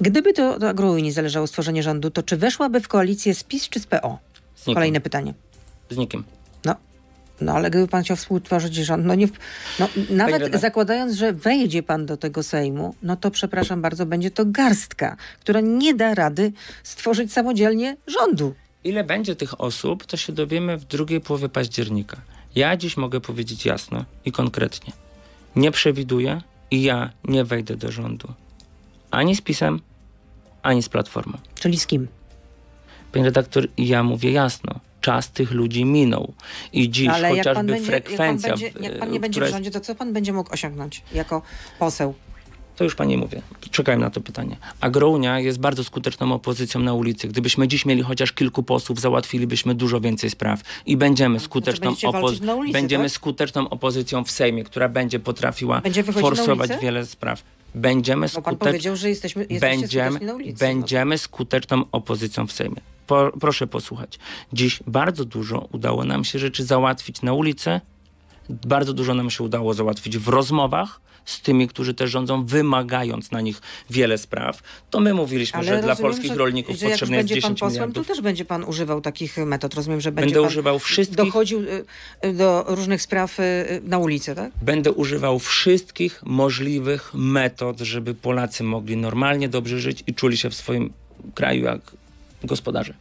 Gdyby to, to Agrui nie zależało stworzenie rządu, to czy weszłaby w koalicję z PiS czy z PO? Z. Kolejne pytanie. Z nikim. No, no ale gdyby pan chciał współtworzyć rząd, no nie... No, nawet redaktor. zakładając, że wejdzie pan do tego Sejmu, no to przepraszam bardzo, będzie to garstka, która nie da rady stworzyć samodzielnie rządu. Ile będzie tych osób, to się dowiemy w drugiej połowie października. Ja dziś mogę powiedzieć jasno i konkretnie. Nie przewiduję i ja nie wejdę do rządu. Ani z PiSem, ani z Platformą. Czyli z kim? Panie redaktor, ja mówię jasno. Czas tych ludzi minął. I dziś ale chociażby będzie, jak, pan frekwencja, będzie, jak pan nie będzie w rządzie, to co pan będzie mógł osiągnąć jako poseł? To już pani mówię. Czekajmy na to pytanie. Agrounia jest bardzo skuteczną opozycją na ulicy. Gdybyśmy dziś mieli chociaż kilku posłów, załatwilibyśmy dużo więcej spraw. I będziemy skuteczną, będziecie walczyć na ulicy, będziemy tak? skuteczną opozycją w Sejmie, która będzie potrafiła Będzie forsować wiele spraw. Będziemy powiedział, że jesteśmy, Będziemy, ulicy. no. będziemy skuteczną opozycją w Sejmie. Po, proszę posłuchać. Dziś bardzo dużo udało nam się rzeczy załatwić na ulicy. Bardzo dużo nam się udało załatwić w rozmowach z tymi, którzy też rządzą, wymagając na nich wiele spraw. To my mówiliśmy, że dla rozumiem, polskich że, rolników że potrzebne jest będzie pan 10 posłem, miliardów. to też będzie pan używał takich metod. Rozumiem, że będzie Będę pan używał wszystkich- dochodził y, y, do różnych spraw y, na ulicę, tak? Będę używał wszystkich możliwych metod, żeby Polacy mogli normalnie dobrze żyć i czuli się w swoim kraju jak gospodarze.